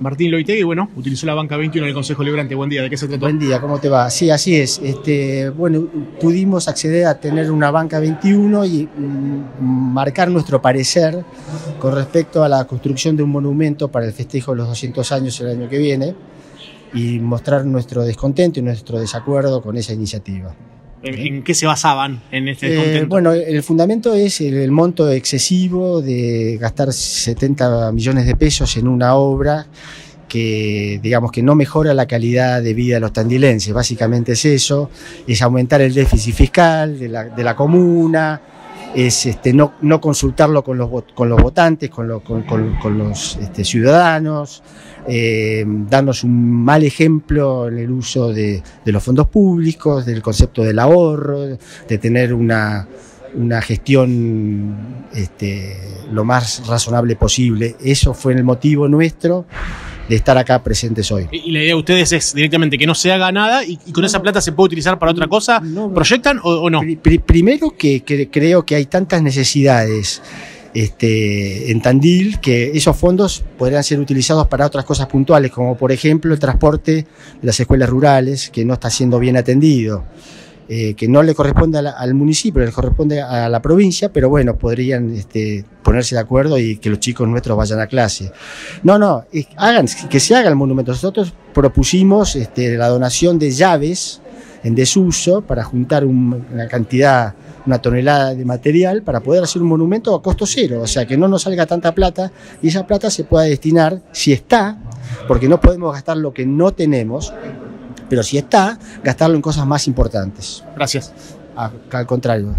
Martín Loitegui, bueno, utilizó la banca 21 en el Consejo Liberante. Buen día, ¿de qué se trató? Buen día, ¿cómo te va? Sí, así es. Este, bueno, pudimos acceder a tener una banca 21 y mm, marcar nuestro parecer con respecto a la construcción de un monumento para el festejo de los 200 años el año que viene y mostrar nuestro descontento y nuestro desacuerdo con esa iniciativa. ¿En, qué se basaban en este eh, bueno, el fundamento es el, el, monto excesivo de gastar 70 millones de pesos en una obra que digamos que no mejora la calidad de vida de los tandilenses, básicamente es eso, es aumentar el déficit fiscal de la, de la comuna, es este, no, no, consultarlo con los, con los votantes, con, lo, con, los este, ciudadanos, eh, darnos un mal ejemplo en el uso de, de, los fondos públicos, del concepto del ahorro, de tener una, una gestión este, lo más razonable posible. Eso fue el motivo nuestro de estar acá presentes hoy. Y la idea de ustedes es directamente que no se haga nada y, y con esa plata se puede utilizar para otra cosa. No, ¿Proyectan o, o no? Pr primero que, que, creo que hay tantas necesidades este, en Tandil que esos fondos podrían ser utilizados para otras cosas puntuales, como por ejemplo el transporte de las escuelas rurales, que no está siendo bien atendido. Eh, que no le corresponde la, al municipio, le corresponde a la provincia, pero bueno, podrían este, ponerse de acuerdo y que los chicos nuestros vayan a clase. No, no, hagan, que se haga el monumento. Nosotros propusimos este, la donación de llaves en desuso para juntar un, una cantidad, una tonelada de material para poder hacer un monumento a costo cero, o sea, que no nos salga tanta plata y esa plata se pueda destinar, si está, porque no podemos gastar lo que no tenemos, pero si está, gastarlo en cosas más importantes. Gracias. al contrario.